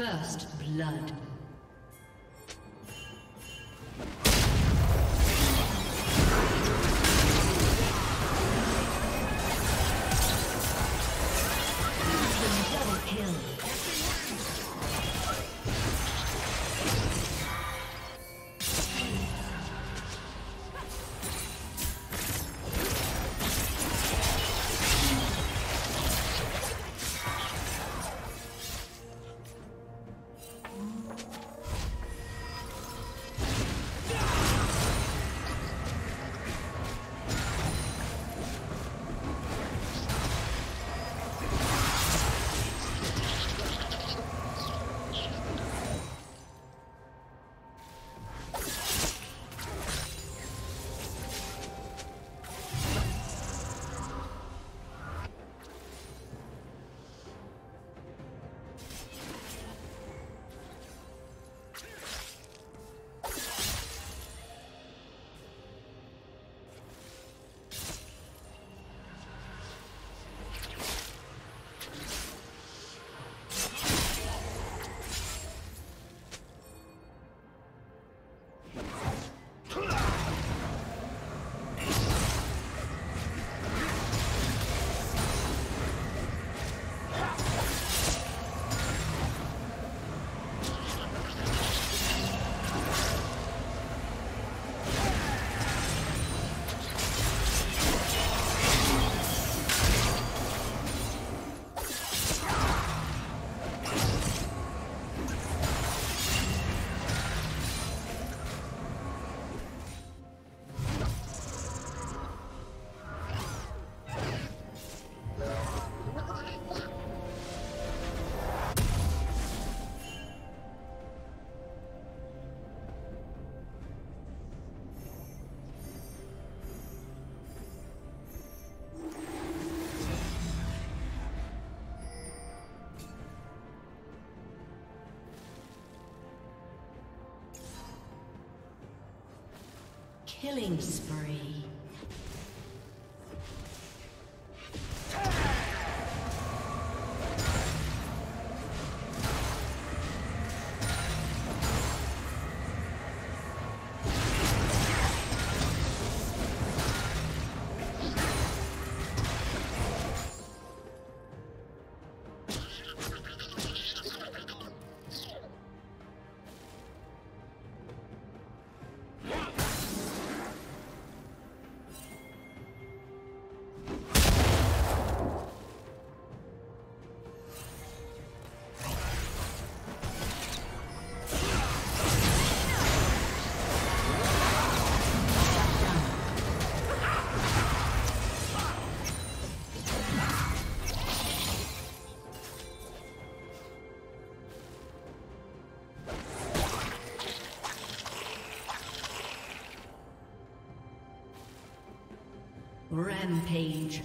First blood. Killing spree. Rampage.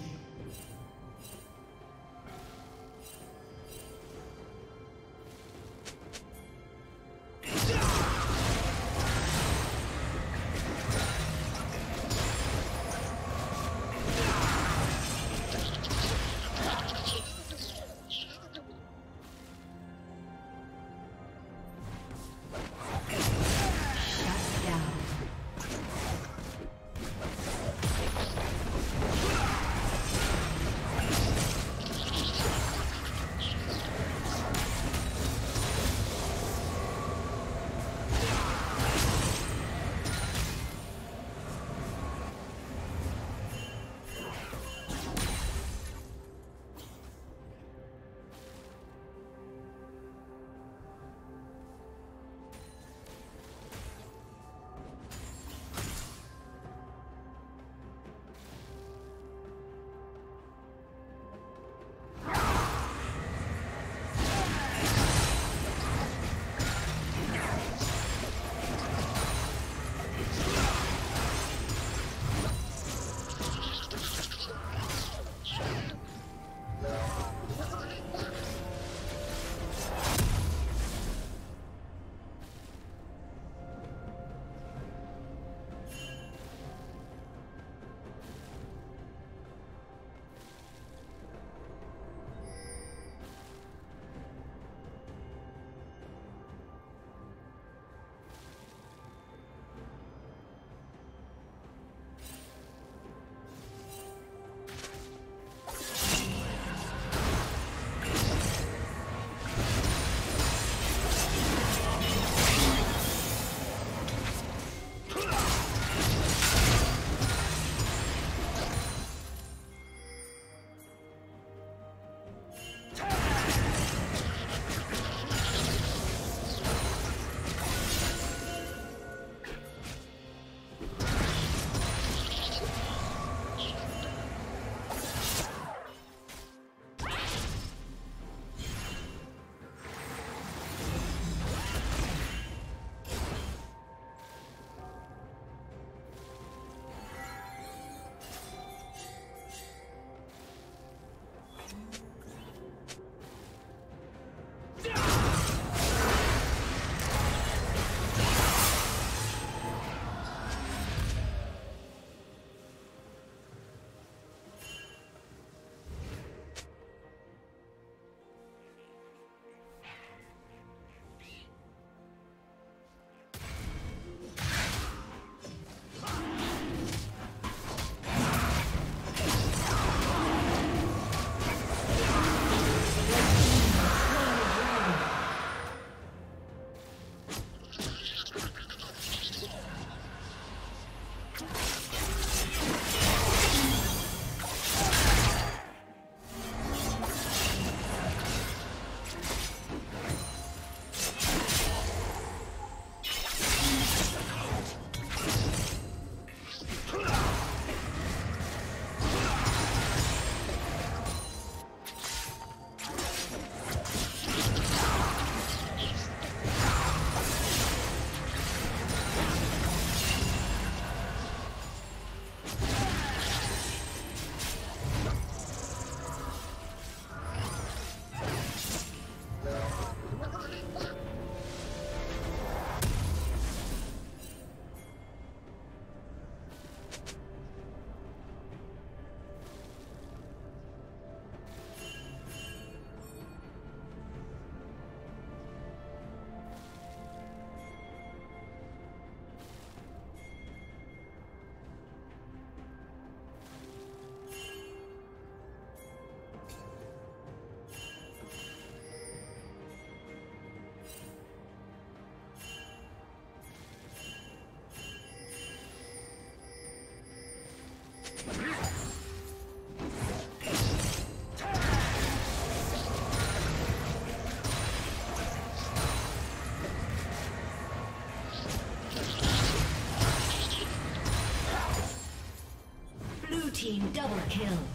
Double kill.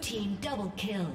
Team double kill.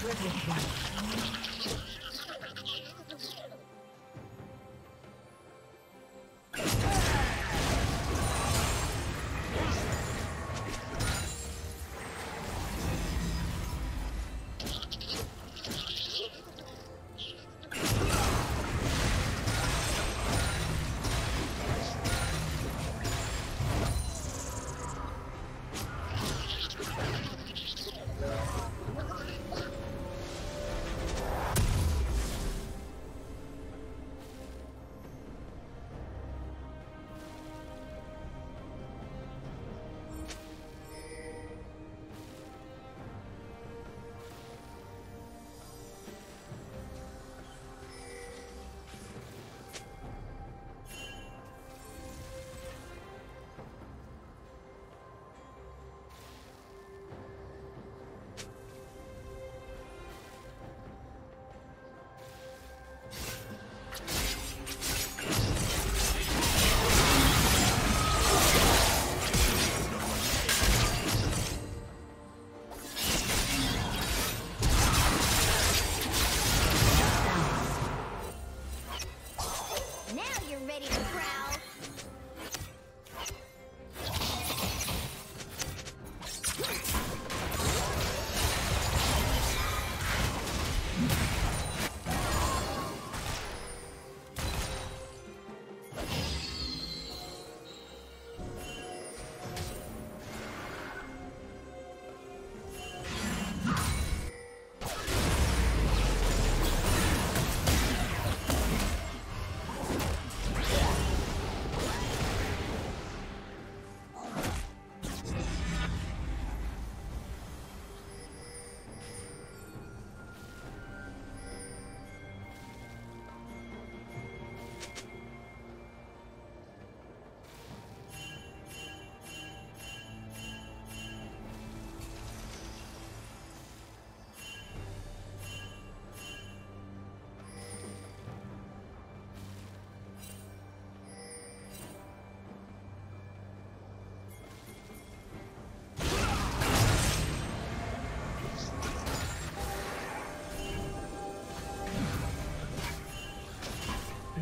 Triple kill.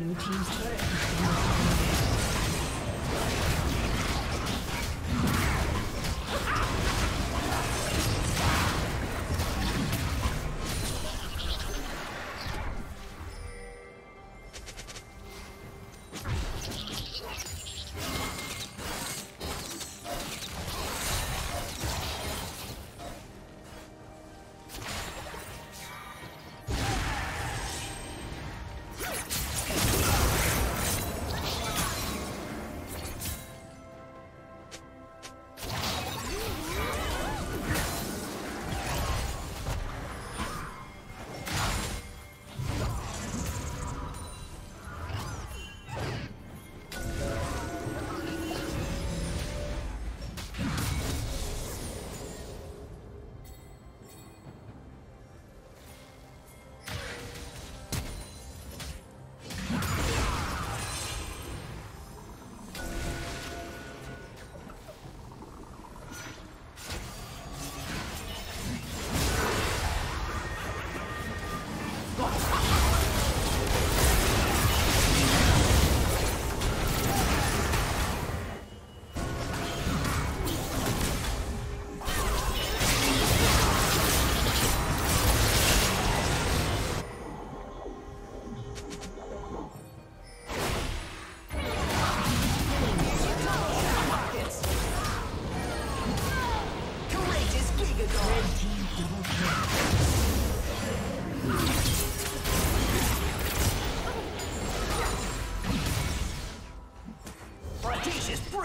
Blue team's turret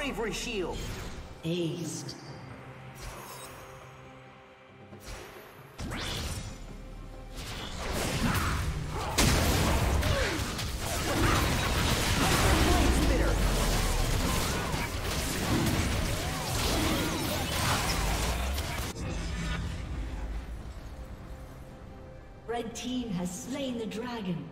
bravery shield. Aced. Red team has slain the dragon.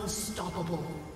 Unstoppable.